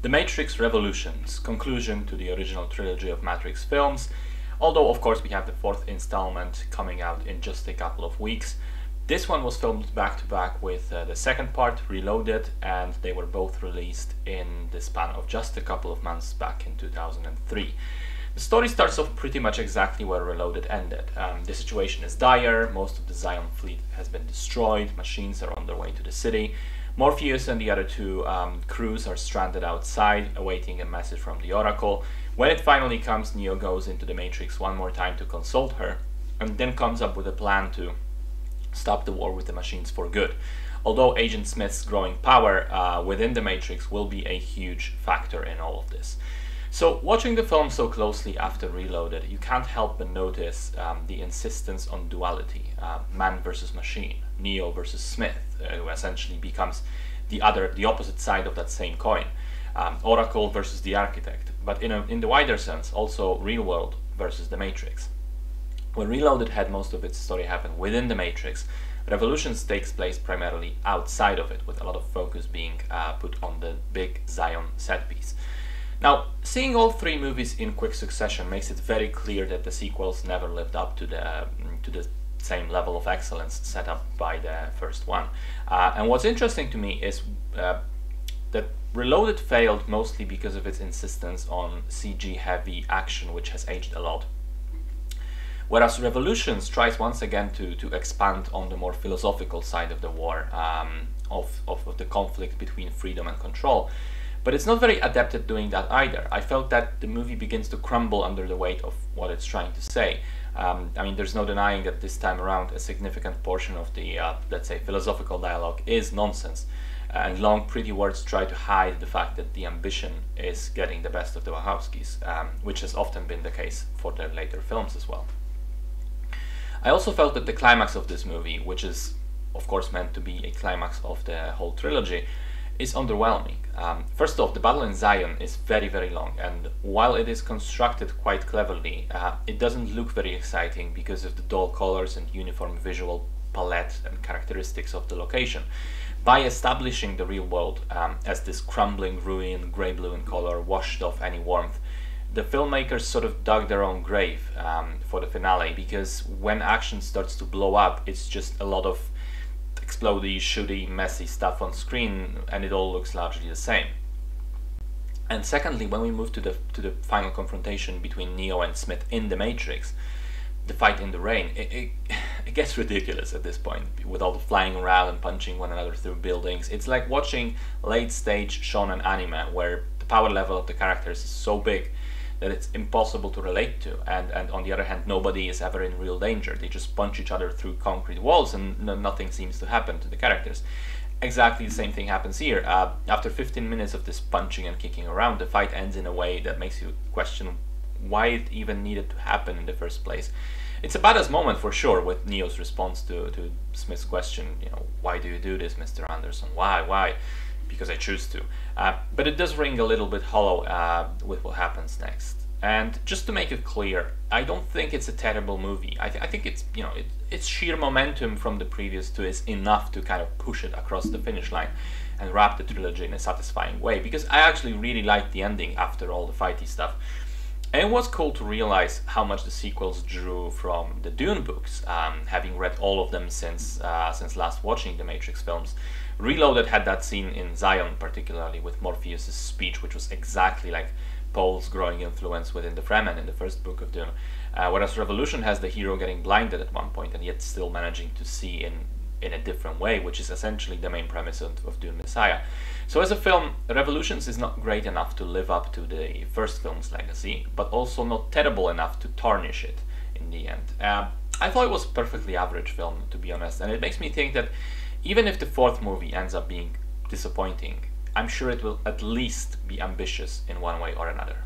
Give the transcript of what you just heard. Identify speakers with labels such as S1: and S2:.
S1: The Matrix Revolutions, conclusion to the original trilogy of Matrix films, although of course we have the fourth installment coming out in just a couple of weeks. This one was filmed back to back with uh, the second part, Reloaded, and they were both released in the span of just a couple of months back in 2003. The story starts off pretty much exactly where Reloaded ended. Um, the situation is dire, most of the Zion fleet has been destroyed, machines are on their way to the city, Morpheus and the other two um, crews are stranded outside, awaiting a message from the Oracle. When it finally comes, Neo goes into the Matrix one more time to consult her, and then comes up with a plan to stop the war with the machines for good. Although Agent Smith's growing power uh, within the Matrix will be a huge factor in all of this. So, watching the film so closely after Reloaded, you can't help but notice um, the insistence on duality uh, man versus machine, Neo versus Smith uh, who essentially becomes the other, the opposite side of that same coin. Um, Oracle versus the architect, but in, a, in the wider sense, also real world versus the Matrix. When Reloaded had most of its story happen within the Matrix, Revolutions takes place primarily outside of it, with a lot of focus being uh, put on the big Zion set piece. Now, seeing all three movies in quick succession makes it very clear that the sequels never lived up to the uh, to the same level of excellence set up by the first one. Uh, and what's interesting to me is uh, that Reloaded failed mostly because of its insistence on CG heavy action, which has aged a lot. Whereas Revolutions tries once again to, to expand on the more philosophical side of the war, um, of, of, of the conflict between freedom and control. But it's not very adept at doing that either. I felt that the movie begins to crumble under the weight of what it's trying to say. Um, I mean, there's no denying that this time around a significant portion of the, uh, let's say, philosophical dialogue is nonsense. And long, pretty words try to hide the fact that the ambition is getting the best of the Wachowskis, um, which has often been the case for their later films as well. I also felt that the climax of this movie, which is, of course, meant to be a climax of the whole trilogy, is underwhelming. Um, first off, the battle in Zion is very, very long, and while it is constructed quite cleverly, uh, it doesn't look very exciting because of the dull colors and uniform visual palette and characteristics of the location. By establishing the real world um, as this crumbling ruin, grey blue in color, washed off any warmth, the filmmakers sort of dug their own grave um, for the finale because when action starts to blow up, it's just a lot of explodey, shooty, messy stuff on screen, and it all looks largely the same. And secondly, when we move to the to the final confrontation between Neo and Smith in the Matrix, the fight in the rain, it, it, it gets ridiculous at this point with all the flying around and punching one another through buildings. It's like watching late stage shonen anime where the power level of the characters is so big that it's impossible to relate to. And, and on the other hand, nobody is ever in real danger. They just punch each other through concrete walls and no, nothing seems to happen to the characters. Exactly the same thing happens here. Uh, after 15 minutes of this punching and kicking around, the fight ends in a way that makes you question why it even needed to happen in the first place. It's a badass moment for sure with Neo's response to, to Smith's question, you know, why do you do this, Mr. Anderson? Why, why? Because I choose to. Uh, but it does ring a little bit hollow uh, with what happens next. And just to make it clear, I don't think it's a terrible movie. I, th- I think it's you know it, its sheer momentum from the previous two is enough to kind of push it across the finish line and wrap the trilogy in a satisfying way. Because I actually really liked the ending after all the fighty stuff. And it was cool to realize how much the sequels drew from the Dune books, um, having read all of them since uh, since last watching the Matrix films. Reloaded had that scene in Zion, particularly with Morpheus' speech, which was exactly like Paul's growing influence within the Fremen in the first book of Dune. Uh, whereas Revolution has the hero getting blinded at one point and yet still managing to see in in a different way, which is essentially the main premise of, of Dune Messiah. So as a film, Revolutions is not great enough to live up to the first film's legacy, but also not terrible enough to tarnish it in the end. Uh, I thought it was a perfectly average film, to be honest, and it makes me think that even if the fourth movie ends up being disappointing, I'm sure it will at least be ambitious in one way or another.